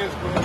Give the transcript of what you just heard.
is, man.